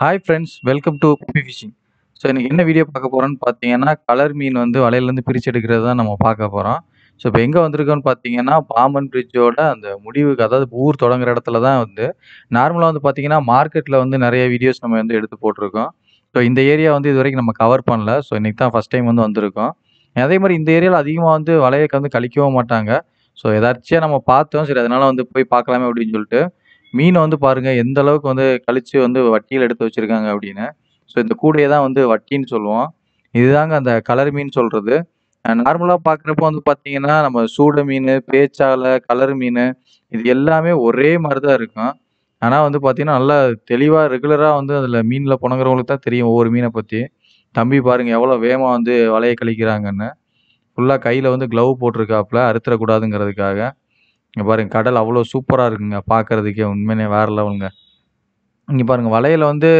Hi friends welcome to puppy fishing so இன்னைக்கு என்ன video பார்க்க போகிறோன்னு பார்த்தீங்கன்னா கலர் மீன் வந்து வலையிலேருந்து பிரித்து எடுக்கிறது தான் நம்ம பார்க்க போகிறோம் ஸோ இப்போ எங்கே வந்திருக்கோம்னு பார்த்தீங்கன்னா பாம்பன் பிரிட்ஜோட அந்த முடிவுக்கு அதாவது ஊர் தொடங்குற இடத்துல தான் வந்து நார்மலாக வந்து பார்த்தீங்கன்னா மார்க்கெட்டில் வந்து நிறைய வீடியோஸ் நம்ம வந்து எடுத்து போட்டிருக்கோம். ஸோ இந்த ஏரியா வந்து இது வரைக்கும் நம்ம கவர் பண்ணல. ஸோ இன்றைக்கி தான் ஃபஸ்ட் டைம் வந்து வந்திருக்கோம். அதே மாதிரி இந்த ஏரியாவில் அதிகமாக வந்து வலையை வந்து கழிக்கவும் மாட்டாங்க. ஸோ எதாச்சியாக நம்ம பார்த்தோம். சரி அதனால் வந்து போய் பார்க்கலாமே அப்படின்னு சொல்லிட்டு மீனை வந்து பாருங்க எந்த அளவுக்கு வந்து கழிச்சு வந்து வட்டியில் எடுத்து வச்சிருக்காங்க அப்படின்னு. ஸோ இந்த கூடையை தான் வந்து வட்டின்னு சொல்லுவோம். இதுதாங்க அந்த கலர் மீன் சொல்றது. நார்மலாக பார்க்குறப்போ வந்து பார்த்தீங்கன்னா நம்ம சூட மீன் பேச்சாலை கலர் மீன் இது எல்லாமே ஒரே மாதிரி தான் இருக்கும். ஆனால் வந்து பார்த்தீங்கன்னா நல்லா தெளிவாக ரெகுலராக வந்து அதில் மீனில் புணங்குறவங்களுக்கு தான் தெரியும் ஒவ்வொரு மீனை பற்றி தம்பி பாருங்கள் எவ்வளோ வேகமாக வந்து வலையை கழிக்கிறாங்கன்னு. ஃபுல்லாக கையில் வந்து க்ளவ் போட்டிருக்காப்புல அறுத்துறக்கூடாதுங்கிறதுக்காக இங்கே பாருங்கள் கடல் அவ்வளோ சூப்பராக இருக்குங்க. பார்க்கறதுக்கே உண்மையிலே வேறு லெவலுங்க. இங்கே பாருங்கள் வலையில் வந்து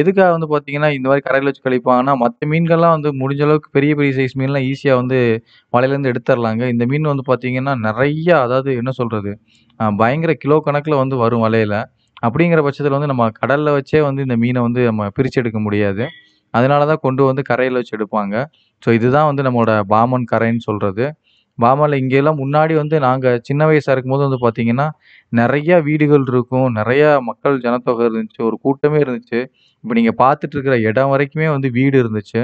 எதுக்காக வந்து பார்த்தீங்கன்னா இந்த மாதிரி கரையில் வச்சு கழிப்பாங்கன்னா மற்ற மீன்கள்லாம் வந்து முடிஞ்ச அளவுக்கு பெரிய பெரிய சைஸ் மீன்லாம் ஈஸியாக வந்து வலையிலேருந்து எடுத்துடலாங்க இந்த மீன் வந்து பார்த்தீங்கன்னா நிறையா அதாவது என்ன சொல்கிறது பயங்கர கிலோ கணக்கில் வந்து வரும் வலையில். அப்படிங்கிற பட்சத்தில் வந்து நம்ம கடலில் வச்சே வந்து இந்த மீனை வந்து நம்ம பிரித்து எடுக்க முடியாது. அதனால தான் கொண்டு வந்து கரையில் வச்சு எடுப்பாங்க. ஸோ இதுதான் வந்து நம்மளோட பாமன் கரைன்னு சொல்கிறது பாமாவில் இங்கெல்லாம் முன்னாடி வந்து நாங்கள் சின்ன வயசாக இருக்கும்போது வந்து பார்த்தீங்கன்னா நிறையா வீடுகள் இருக்கும். நிறையா மக்கள் ஜனத்தொகை இருந்துச்சு. ஒரு கூட்டமே இருந்துச்சு. இப்போ நீங்கள் பார்த்துட்டு இருக்கிற இடம் வரைக்குமே வந்து வீடு இருந்துச்சு.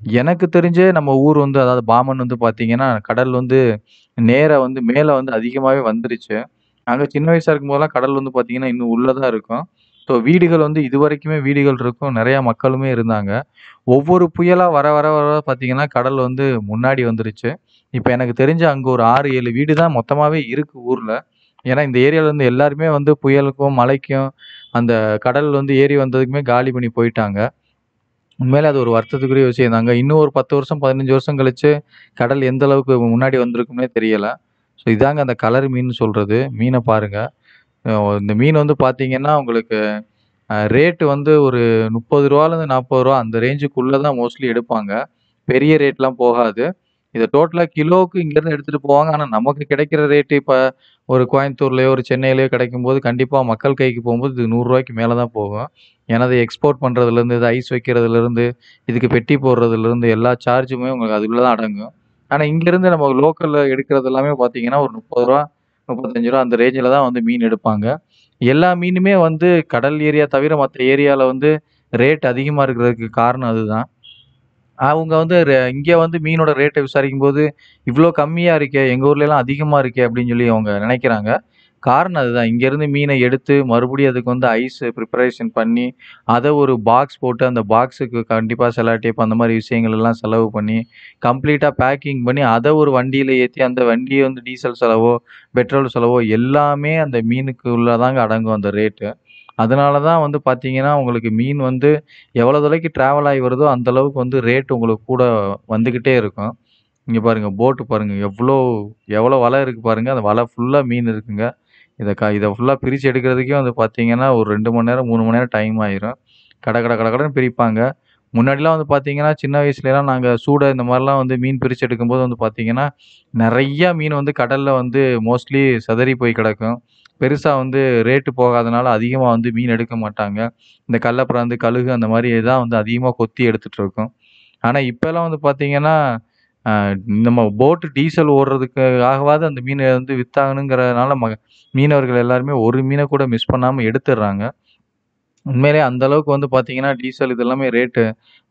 எனக்கு தெரிஞ்சே நம்ம ஊர் வந்து அதாவது பாமன் வந்து பார்த்தீங்கன்னா கடல் வந்து நேராக வந்து மேலே வந்து அதிகமாகவே வந்துருச்சு. நாங்கள் சின்ன வயசாக இருக்கும்போதெல்லாம் கடல் வந்து பார்த்தீங்கன்னா இன்னும் உள்ளே தான் இருக்கும். ஸோ வீடுகள் வந்து இது வரைக்குமே வீடுகள் இருக்கும். நிறையா மக்களுமே இருந்தாங்க. ஒவ்வொரு புயலாக வர வர வர பார்த்தீங்கன்னா கடல் வந்து முன்னாடி வந்துருச்சு. இப்போ எனக்கு தெரிஞ்ச அங்கே ஒரு ஆறு ஏழு வீடு தான் மொத்தமாகவே இருக்குது ஊரில். ஏன்னா இந்த ஏரியாவில் வந்து எல்லாருமே வந்து புயலுக்கும் மழைக்கும் அந்த கடல் வந்து ஏறி வந்ததுக்குமே காலி பண்ணி போயிட்டாங்க. உண்மையிலே அது ஒரு வருத்தத்துக்குரிய விஷயம் தாங்க. இன்னும் ஒரு பத்து வருஷம் பதினஞ்சு வருஷம் கழிச்சு கடல் எந்த அளவுக்கு முன்னாடி வந்திருக்கும்னே தெரியலை. ஸோ இதாங்க அந்த கலர் மீன் சொல்கிறது மீனை பாருங்கள் இந்த மீன் வந்து பார்த்தீங்கன்னா உங்களுக்கு ரேட்டு வந்து ஒரு முப்பது ரூபாலேருந்து நாற்பது ரூபா அந்த ரேஞ்சுக்குள்ளே தான் மோஸ்ட்லி எடுப்பாங்க. பெரிய ரேட்லாம் போகாது. இதை டோட்டலாக கிலோவுக்கு இங்கேருந்து எடுத்துகிட்டு போவாங்க. ஆனால் நமக்கு கிடைக்கிற ரேட்டு இப்போ ஒரு கோயம்புத்தூர்லேயோ ஒரு சென்னையிலையோ கிடைக்கும்போது கண்டிப்பாக மக்கள் கைக்கு போகும்போது இது நூறுரூவாய்க்கு மேலே தான் போகும். ஏன்னா அதை எக்ஸ்போர்ட் பண்ணுறதுலேருந்து இது ஐஸ் வைக்கிறதுலேருந்து இதுக்கு பெட்டி போடுறதுலேருந்து எல்லா சார்ஜுமே உங்களுக்கு அதுக்குள்ளே தான் அடங்கும். ஆனால் இங்கேருந்து நம்ம லோக்கலில் எடுக்கிறது எல்லாமே பார்த்தீங்கன்னா ஒரு முப்பது ரூபா முப்பத்தஞ்சு ரூபா அந்த ரேஞ்சில் தான் வந்து மீன் எடுப்பாங்க. எல்லா மீனுமே வந்து கடல் ஏரியா தவிர மற்ற ஏரியாவில் வந்து ரேட் அதிகமாக இருக்கிறதுக்கு காரணம் அதுதான். அவங்க வந்து இங்கே வந்து மீனோட ரேட்டை விசாரிக்கும் போது இவ்வளோ கம்மியாக இருக்கே எங்கள் ஊர்லலாம் அதிகமாக இருக்கே அப்படின்னு சொல்லி அவங்க நினைக்கிறாங்க. காரணம் அதுதான். இங்கேருந்து மீனை எடுத்து மறுபடியும் அதுக்கு வந்து ஐஸ் ப்ரிப்பரேஷன் பண்ணி அதை ஒரு பாக்ஸ் போட்டு அந்த பாக்ஸுக்கு கண்டிப்பாக செலாட்டேப் அந்த மாதிரி விஷயங்கள் எல்லாம் செலவு பண்ணி கம்ப்ளீட்டாக பேக்கிங் பண்ணி அதை ஒரு வண்டியில் ஏற்றி அந்த வண்டியை வந்து டீசல் செலவோ பெட்ரோல் செலவோ எல்லாமே அந்த மீனுக்கு உள்ளதாங்க அடங்கும் அந்த ரேட்டு அதனால தான் வந்து பார்த்தீங்கன்னா உங்களுக்கு மீன் வந்து எவ்வளோ தொலைக்கு ட்ராவல் ஆகி வருதோ அந்த அளவுக்கு வந்து ரேட் உங்களுக்கு கூட வந்துக்கிட்டே இருக்கும். இங்கே பாருங்கள் போட்டு பாருங்கள் எவ்வளோ எவ்வளோ வலை இருக்குது பாருங்கள் அந்த வலை ஃபுல்லாக மீன் இருக்குங்க. இதை க இதை ஃபுல்லாக பிரித்து எடுக்கிறதுக்கே வந்து பார்த்தீங்கன்னா ஒரு ரெண்டு மணி நேரம் மூணு மணி நேரம் டைம் ஆயிரும். கட கட கட கடன்னு பிரிப்பாங்க. முன்னாடிலாம் வந்து பார்த்தீங்கன்னா சின்ன வயசுலலாம் நாங்கள் சூட இந்த மாதிரிலாம் வந்து மீன் பிரித்து எடுக்கும்போது வந்து பார்த்தீங்கன்னா நிறையா மீன் வந்து கடலில் வந்து மோஸ்ட்லி சிதறி போய் கிடக்கும். பெருசாக வந்து ரேட்டு போகாதனால அதிகமாக வந்து மீன் எடுக்க மாட்டாங்க. இந்த கள்ளப்பிராந்து கழுகு அந்த மாதிரி தான் வந்து அதிகமாக கொத்தி எடுத்துகிட்ருக்கும் ஆனால் இப்போல்லாம் வந்து பார்த்தீங்கன்னா நம்ம போட்டு டீசல் ஓடுறதுக்காகவாது அந்த மீனை வந்து வித்தாகணுங்கிறதுனால ம மீனவர்கள் எல்லாருமே ஒரு மீனை கூட மிஸ் பண்ணாமல் எடுத்துடுறாங்க. உண்மையிலே அந்த அளவுக்கு வந்து பார்த்தீங்கன்னா டீசல் இது எல்லாமே ரேட்டு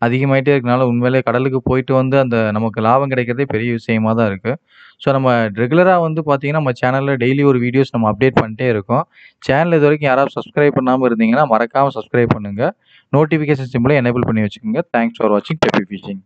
அதிகமாயிட்டே இருக்கனால உண்மையிலே கடலுக்கு போயிட்டு வந்து அந்த நமக்கு லாபம் கிடைக்கிறதே பெரிய விஷயமா தான் இருக்குது ஸோ நம்ம ரெகுலராக வந்து பார்த்தீங்கன்னா நம்ம சேனலில் டெய்லி ஒரு வீடியோஸ் நம்ம அப்டேட் பண்ணிட்டே இருக்கோம். சேனல் இது வரைக்கும் யாராவது சப்ஸ்கிரைப் பண்ணாமல் இருந்தீங்கன்னா மறக்காமல் சப்ஸ்கிரைப் பண்ணுங்கள் நோட்டிஃபிகேஷன் சிம்பிளை எனேபிள் பண்ணி வச்சுக்கோங்க. தேங்க்ஸ் ஃபார் வாட்சிங் பெப்பி ஃபிஷிங்